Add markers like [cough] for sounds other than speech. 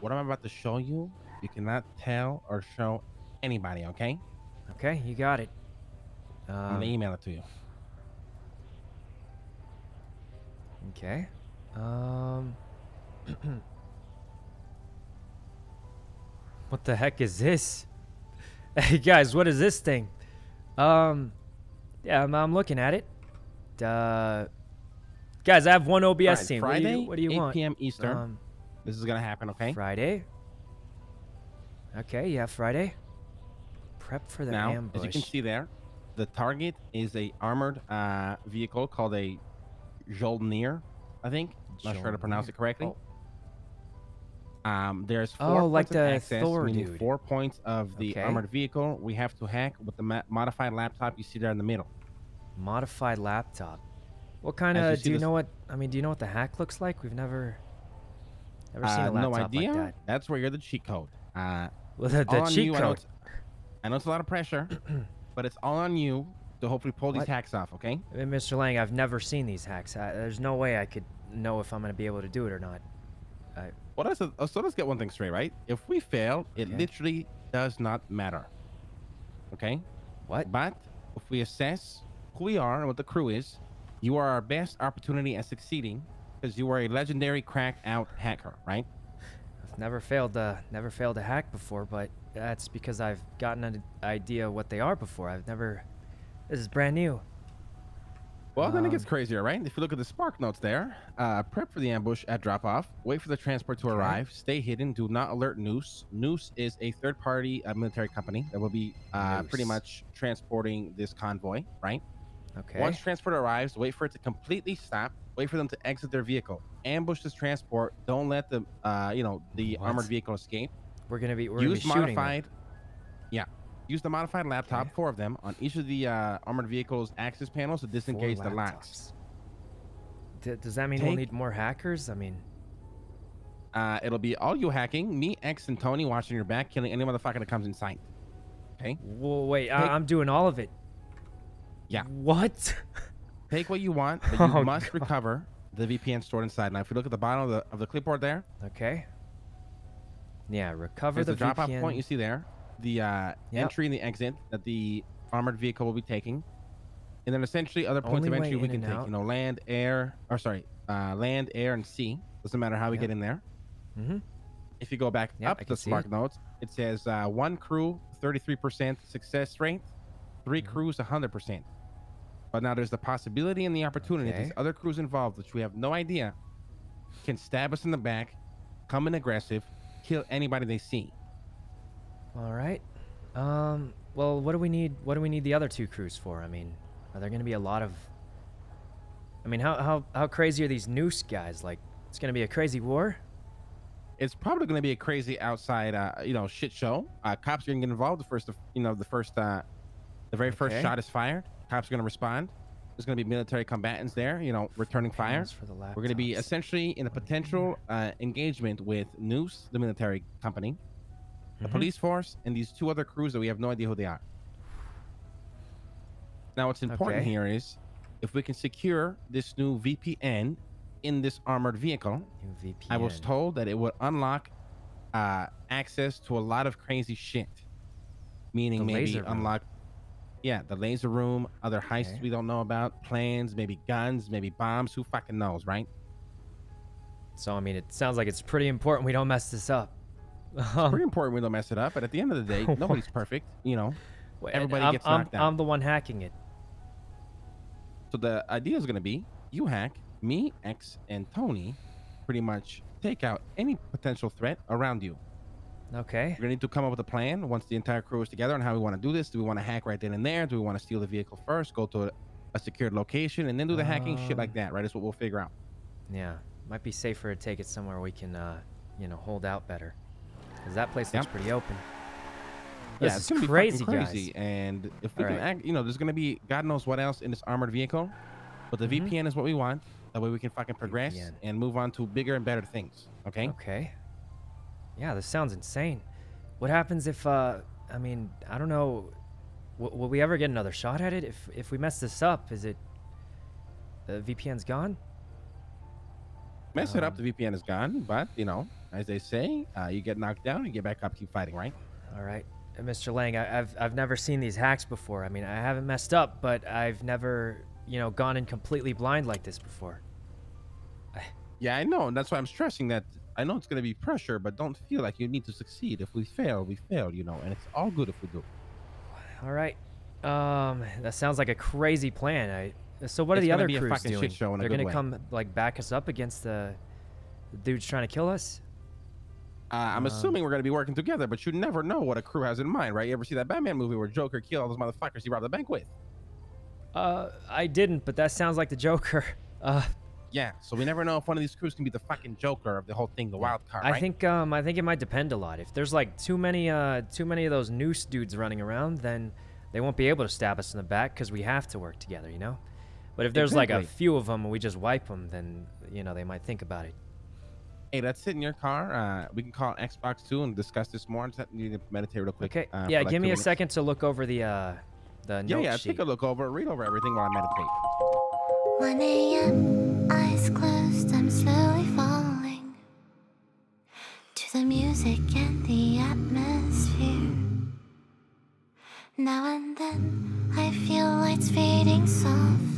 what I'm about to show you, you cannot tell or show anybody, okay? Okay, you got it. I'm Um, gonna email it to you. okay. Um. [clears throat] what the heck is this? [laughs] Hey guys, what is this thing? Um. Yeah, I'm, I'm looking at it. Uh. Guys, I have one OBS Alright, team. Friday, what do you, what do you 8 want? p.m. Eastern. Um, this is gonna happen, okay? Friday. Okay, yeah, Friday. Prep for the now, ambush. as you can see there, the target is a armored uh, vehicle called a Jolnir, I think. Not sure how to pronounce it correctly. Oh. Um, there's four Oh, like points of the access, Thor meaning dude. four points of the Okay. armored vehicle. We have to hack with the modified laptop you see there in the middle. Modified laptop. What kind As of? Do you know what? I mean, do you know what the hack looks like? We've never, never seen Uh, a laptop no idea. like that. That's where you're the cheat code. Uh, [laughs] Well, the, the cheat you. I know, code. it's, I know it's a lot of pressure, [clears throat] but it's all on you to hopefully pull these hacks off. Okay? Mr. Lang, I've never seen these hacks. I, there's no way I could know if I'm gonna be able to do it or not. I, Well, let's, uh, so let's get one thing straight, right? If we fail, it Okay. literally does not matter. Okay? what? But if we assess who we are and what the crew is, you are our best opportunity at succeeding because you are a legendary cracked out hacker, right? I've never failed to never failed to hack before, but that's because I've gotten an idea what they are before. I've never. This is brand new. Well, then it gets Um, crazier, right? If you look at the spark notes there, uh, prep for the ambush at drop off, wait for the transport to Okay. arrive, stay hidden, do not alert Noose. Noose is a third party uh, military company that will be uh, pretty much transporting this convoy, right? Okay. Once transport arrives, wait for it to completely stop. Wait for them to exit their vehicle. Ambush this transport. Don't let the uh, you know the What? armored vehicle escape. we're gonna be. We're gonna be Use modified. Yeah. Use the modified laptop, Okay. four of them, on each of the uh, armored vehicle's access panels to disengage the locks. D- does that mean we'll need more hackers? I mean, Uh, it'll be all you hacking, me, X, and Tony watching your back, killing any motherfucker that comes in sight. Okay? whoa, wait, Take- I- I'm doing all of it. Yeah. What? [laughs] Take what you want, but [laughs] you Oh, must God. recover the VPN stored inside. Now, if you look at the bottom of the, of the clipboard there, okay. Yeah, recover there's the the drop-off point you see there, the uh, Yep. entry and the exit that the armored vehicle will be taking, and then essentially other points Only of entry we can take. out. You know, land, air, or sorry, uh, land, air, and sea. Doesn't matter how we Yep. get in there. mm-hmm. If you go back Yep, up the smart it. notes, it says uh, one crew, 33% success rate, 3 Mhm. crews, 100%. But now there's the possibility and the opportunity that these other crews involved, which we have no idea, can stab us in the back, come in aggressive, kill anybody they see. All right. Um. Well, what do we need? What do we need the other two crews for? I mean, are there going to be a lot of? I mean, how how how crazy are these noose guys? Like, it's going to be a crazy war. It's probably going to be a crazy outside, uh, you know, shit show. Uh, cops are going to get involved. The first, you know, the first, uh, the very first shot is fired. Cops are going to respond. There's going to be military combatants there, you know, returning fire. For the We're going to be essentially in a potential uh, engagement with Noose, the military company, the Mhm. police force, and these two other crews that we have no idea who they are. Now, what's important Okay. here is if we can secure this new VPN in this armored vehicle. I was told that it would unlock uh, access to a lot of crazy shit. Meaning The maybe unlock, yeah, the laser room, other heists Okay. we don't know about, plans, maybe guns, maybe bombs. Who fucking knows, right? So I mean, it sounds like it's pretty important we don't mess this up. Um, Pretty important we don't mess it up. But at the end of the day, [laughs] nobody's perfect, you know. everybody I'm, gets I'm, knocked out. I'm the one hacking it. So the idea is going to be you hack me, X, and Tony, pretty much take out any potential threat around you. Okay. We're gonna need to come up with a plan once the entire crew is together on how we want to do this. Do we want to hack right then and there? Do we want to steal the vehicle first, go to a, a secured location, and then do the hacking? Shit like Um, that, right? Is what we'll figure out. Yeah. Might be safer to take it somewhere we can, uh, you know, hold out better. Cause that place looks Yep. pretty open. Yeah, This it's gonna be crazy, guys. crazy. And if we All can right. act, you know, there's gonna be God knows what else in this armored vehicle, but the Mhm. VPN is what we want. That way we can fucking progress VPN. and move on to bigger and better things. Okay. Okay. Yeah, this sounds insane. What happens if, uh, I mean, I don't know. W- will we ever get another shot at it? If if we mess this up, is it the VPN's gone? Mess it up, Um, the VPN is gone, but you know, as they say, uh, you get knocked down, you get back up, keep fighting, right? All right, Uh, Mr. Lang, I, I've I've never seen these hacks before. I mean, I haven't messed up, but I've never, you know, gone in completely blind like this before. Yeah, I know, and that's why I'm stressing that. I know it's gonna be pressure, but don't feel like you need to succeed. If we fail, we fail, you know, and it's all good if we do. All right. Um, that sounds like a crazy plan. I. So what are the other crews shit doing? They're gonna come like back us up against the, the dudes trying to kill us. Uh, I'm Um, assuming we're gonna be working together, but you never know what a crew has in mind, right? You ever see that Batman movie where Joker killed all those motherfuckers he robbed the bank with? Uh, I didn't, but that sounds like the Joker. [laughs] Uh, Yeah, so we never know if one of these crews can be the fucking Joker of the whole thing, the wild card, I think um I think it might depend a lot. If there's like too many uh too many of those noose dudes running around, then they won't be able to stab us in the back because we have to work together, you know. But if there's like a few of them and we just wipe them, then you know they might think about it. Hey, let's sit in your car. Uh, we can call Xbox Two and discuss this more. I just need to meditate real quick. Okay. uh, yeah, like, give two me a second to look over the uh the Yeah, note yeah. sheet. Take a look over, read over everything while I meditate. 1 a.m., eyes closed, I'm slowly falling to the music and the atmosphere. Now and then, I feel lights fading soft.